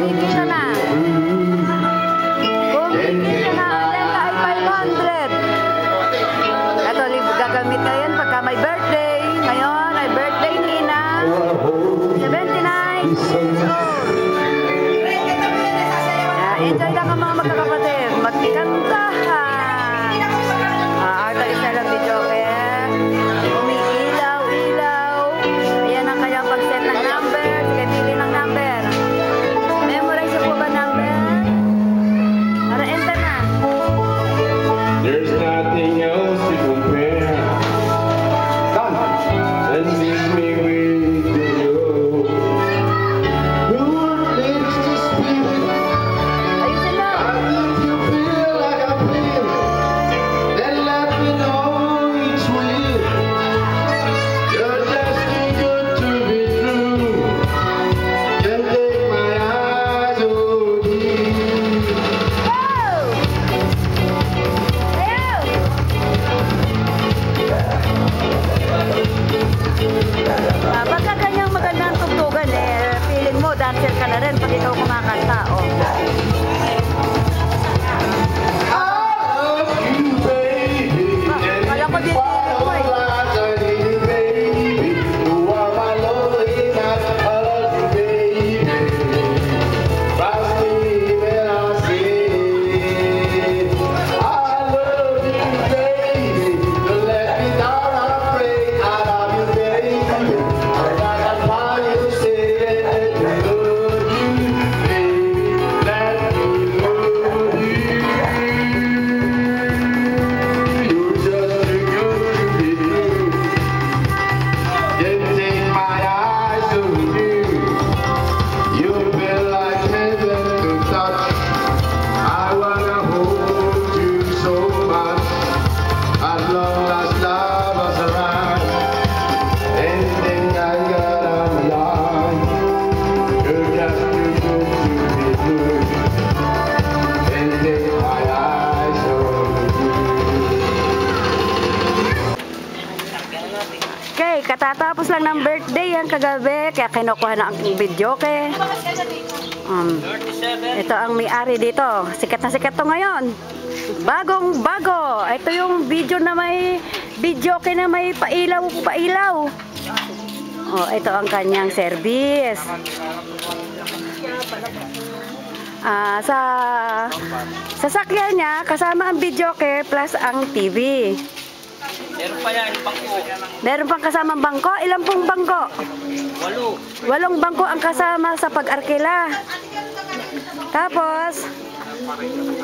kumikita na. Kumikita na ang renta ay 500. Ito, gagamit na yan pagka may birthday. Ngayon ay birthday ni Ina. 79 years old. Dancer ka na rin pag ikaw kumakanta. Oh. Lang ng birthday yan kagabi, kaya kinukuha na ang video ke. Um, ito ang may-ari dito. Sikat na sikat to ngayon. Bagong bago. Ito yung video na may video ke na may pailaw pailaw. Oh, ito ang kanyang service. Ah, sa sasakyan niya kasama ang video ke plus ang TV. Meron pa yan, bangko. Meron pang kasamang bangko. Ilan pong bangko? Walo. Walong bangko ang kasama sa pag-arkila. Tapos,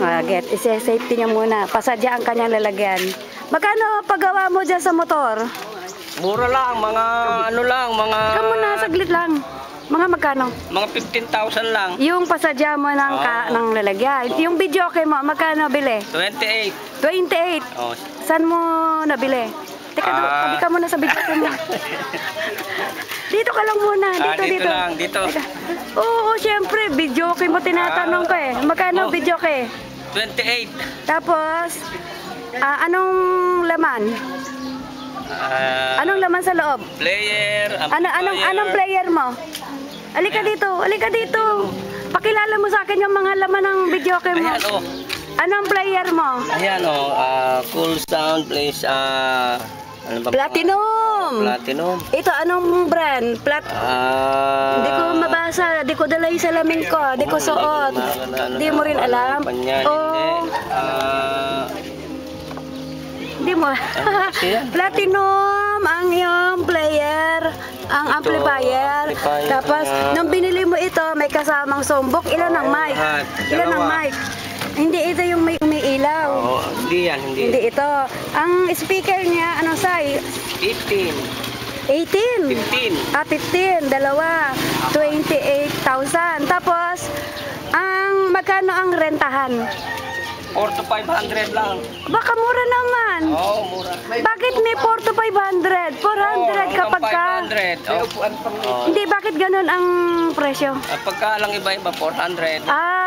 ah, get, isi-safety niya muna. Pasadya ang kanyang lalagyan. Magkano paggawa mo dyan sa motor? Mura lang, mga ano lang, mga... Ikaw muna, saglit lang. Mga magkano? Mga 15,000 lang. Yung pasadya mo ng, ka, ng lalagyan. Yung video kay mo, magkano bili? 28. 28. Oh, Saan mo nabili? Teka, Ah. tabi ka muna sa video mo. dito ka lang muna. Dito, Ah, dito lang, dito. Teka. Oo, syempre. Video kay mo tinatanong ko eh. Magkano Oh. video kay? 28. Tapos, ah, anong laman? Ah, Anong laman sa loob? player, Ano, anong, anong player mo? Alika dito, alika dito. Pakilala mo sa akin yung mga laman ng video kay mo. Ayan, oh. Anong player mo? Ayan, oh. ah, cool sound, please. ah ano ba? Platinum. Platinum. Ito, anong brand? Plat Ah, Hindi ko mabasa, di ko dala yung salamin ko, di ko suot. Di mo rin alam? Panyan, Oo, hindi. Di mo. Platinum ang iyong player, ang Ito, amplifier. amplifier Tapos, niya. nung binili mo ito, may kasamang sumbok. Ilan ang mic? Ilan ang mic? Hindi ito yung may umiilaw. oh, hindi yan, hindi. Hindi ito. Ang speaker niya, anong size? 15. 18. 15. Ah, 15. Dalawa. 28,000. Tapos, ang magkano ang rentahan? 4 to 500 lang. Baka mura naman. Oo, oh, mura. Bakit may 4 to 500? 400 kapag ka... 500. Oh. Oh. Hindi, bakit ganun ang presyo? At pagka lang iba-iba, 400. Ah,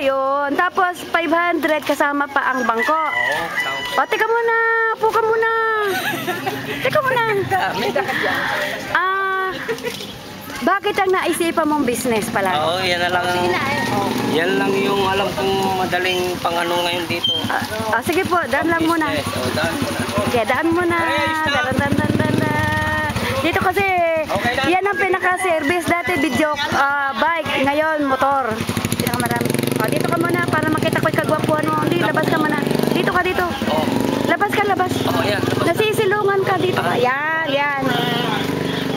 yun. Tapos 500 kasama pa ang bangko. Oo, kasama. O, teka muna. Po ka muna. Teka muna. May dakat yan. Ah, Bakit ang naisipan mong business pala? Oo, yan na lang. Yan lang yung alam kong madaling pangano ngayon dito. Ah, ah, sige po, daan lang muna. Business. Daan muna. Kaya daan muna. Daan, daan, daan, daan, daan. Dito kasi, Okay, yan ang pinaka-service. Dati video, ah, bike. Ngayon, motor. Pinakamarami. Oh, dito ka muna para makita ko yung kagwapuan mo. Hindi, labas ka muna. Dito ka dito. Oo. Labas ka, labas. Oo, yan. labas. Nasisilungan ka dito. ka. Yan, yan.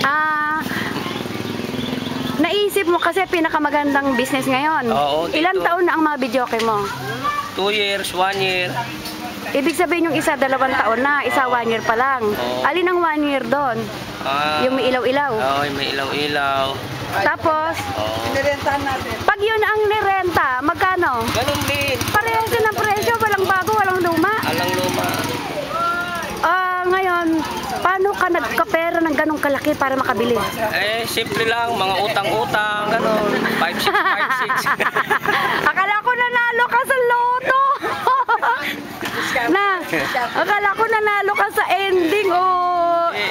Ah, naisip mo kasi pinakamagandang business ngayon. Oo, dito. Ilang taon na ang mga videoke mo? Two years, one year. Ibig sabihin yung isa dalawang taon na, isa one year pa lang. Oo. Alin ang one year doon? Ah, Yung may ilaw-ilaw. Oo, yung may ilaw-ilaw. Tapos, Oo. pag yun ang nirenta, magkano? Ganun din. Parehas din ang presyo, walang bago, walang luma. Alang luma. Ah, ngayon, paano ka nagkapera ng ganong kalaki para makabili? Eh, simple lang. Mga utang-utang. Ganun. 5-6, 5-6. akala ko nanalo ka sa loto. na, akala ko nanalo ka sa ending o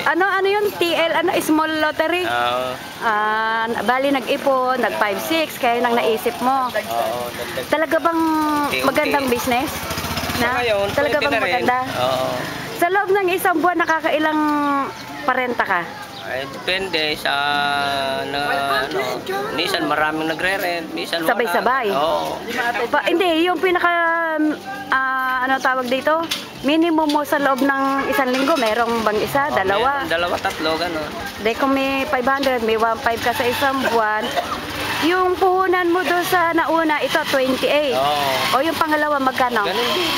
ano ano yun TL ano small lottery. Oo. Ah, bali nag-ipon, nag 5-6 kaya nang naisip mo. Oo, dagdag. Talaga bang magandang business? Sa ngayon, Talaga pwede bang na rin. maganda? Oo. Sa loob ng isang buwan nakakailang parenta ka? Ay, depende sa na, ano, minsan maraming nagre-rent, minsan wala. Sabay-sabay? Oo. Pa, hindi, yung pinaka ah, ano tawag dito? Minimum mo sa loob ng isang linggo, merong bang isa, Oo, dalawa? meron, dalawa, tatlo, gano'n. Di kung may 500, may 1.5 ka sa isang buwan, yung puhunan mo doon sa nauna, ito 28. Oo. O yung pangalawa, magkano? Ganun din.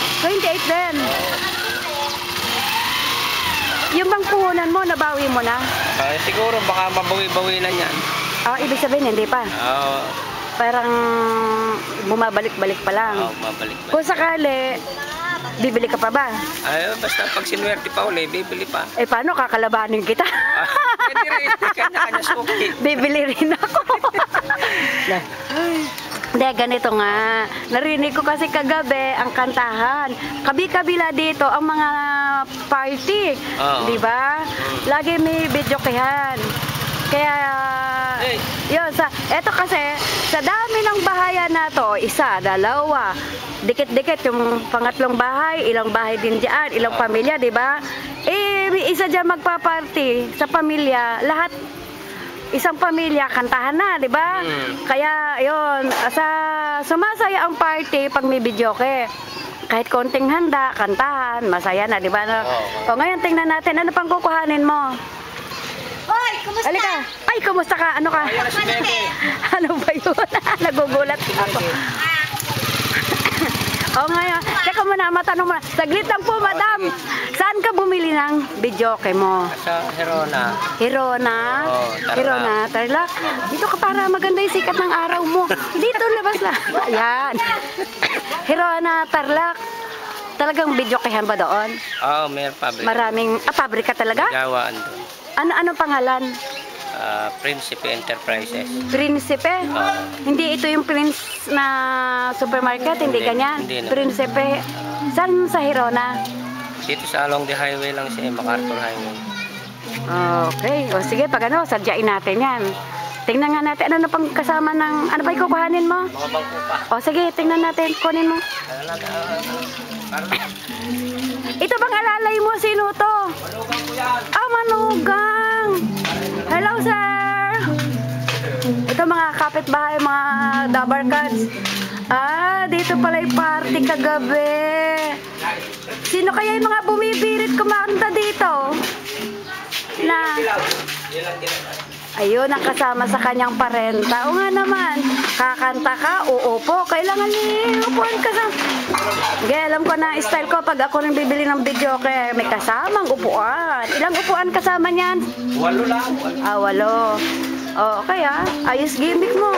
28 din. Yung bang puhunan mo, nabawi mo na? Ay, siguro baka mabawi-bawi na yan. Ah, ibig sabihin, hindi pa. Oo. Parang bumabalik-balik pa lang. Oo, mabalik ba? Kung sakali, bibili ka pa ba? Ay, basta pag sinuwerte pa uli, bibili pa. Eh, paano kakalabanin kita? Ah, Pwede rin, kanya-kanya suki. Bibili rin ako. Hindi, ganito nga. Narinig ko kasi kagabi ang kantahan. Kabi-kabila dito ang mga party. Oo. Di ba? Lagi may video kayan. Kaya. Yun, sa, eto kasi, sa dami ng bahayan na to, isa, dalawa, dikit-dikit yung pangatlong bahay, ilang bahay din diyan, ilang pamilya, di ba? Eh, isa dyan magpa-party sa pamilya, lahat isang pamilya kantahan na, di ba? Mm. Kaya yon sa sumasaya ang party pag may videoke. Kahit konting handa, kantahan, masaya na, di ba? No? Oo. O ngayon tingnan natin, ano pang kukuhanin mo? Hoy, kumusta? Halika. Ay, kumusta ka? Ano ka? Ayan na si Bebe. ano ba yun? Nagugulat ako. o ngayon, teka muna, matanong mo. Saglit lang po, madam. Saan ka bumili ng videoke mo? Sa Herona. Hirona. Oo, Tarlac. Hirona, Tarlac. Dito ka para maganda yung sikat ng araw mo. Dito, labas na. Ayan. Hirona, Tarlac. Talagang videokehan ba doon? Oo, meron pabrik. Maraming, ah, pabrika talaga? Gawaan doon. Ano, anong pangalan? Ah, Principe Enterprises. Prinsipe? Oo. Hindi ito yung Prince na supermarket, hindi, Hindi, ganyan. hindi naman. Prinsipe. Saan sa Hirona? Dito sa along the highway lang siya, MacArthur Highway. Okay. O sige, pag ano, sadyain natin yan. Tingnan nga natin, ano na pang kasama ng, ano ba yung kukuhanin mo? Mga bangko pa. O sige, tingnan natin, kunin mo. Ano lang, ah, parang Ito bang alalay mo? Sino to? malugang ko yan. Ah, manugang! Hello, sir! Ito mga kapitbahay, mga dabar cats. Ah, dito pala yung party kagabi. Sino kaya yung mga bumibirit kumanta dito? Na. Ayun, ang kasama sa kanyang parenta. O nga naman, kakanta ka, uupo, kailangan ni upuan ka sa... Sige, alam ko na style ko pag ako nang bibili ng video kaya may kasamang upuan. Ilang upuan kasama niyan? Walo lang. Ah, walo. Oh, okay ah. Ayos gimmick mo.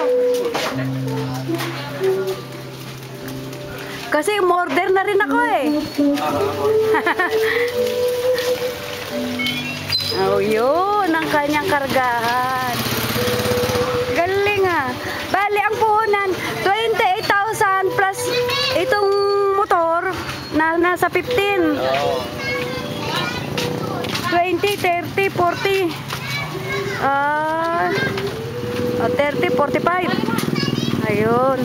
Kasi umorder na rin ako eh. oh, yun. Ang kanyang kargahan. Galing ah. Bali, ang puhunan, 28,000 plus itong motor na nasa 15. Oo. 20, 30, 40. Ah, O, 30, 45. Ayun.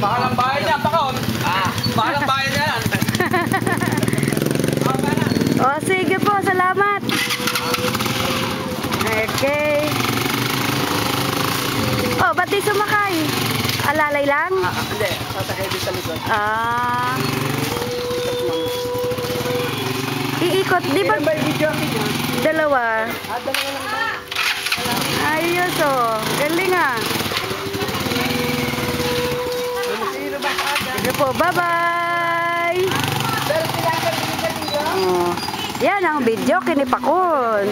Baka lang bahay niya, pakon. Ah, baka lang bahay niya. O, sige po, salamat. Okay. Oh, ba't di sumakay? Alalay lang? Hindi, sasakay din sa likod. Ah. Iikot, di ba? Ilan video? Dalawa. Ah, dalawa lang ba? Ayos oh. Galing ah. Akin? Sige po, bye-bye. Pero ang pagkakaligo. Oh. Yan ang video kinipakon.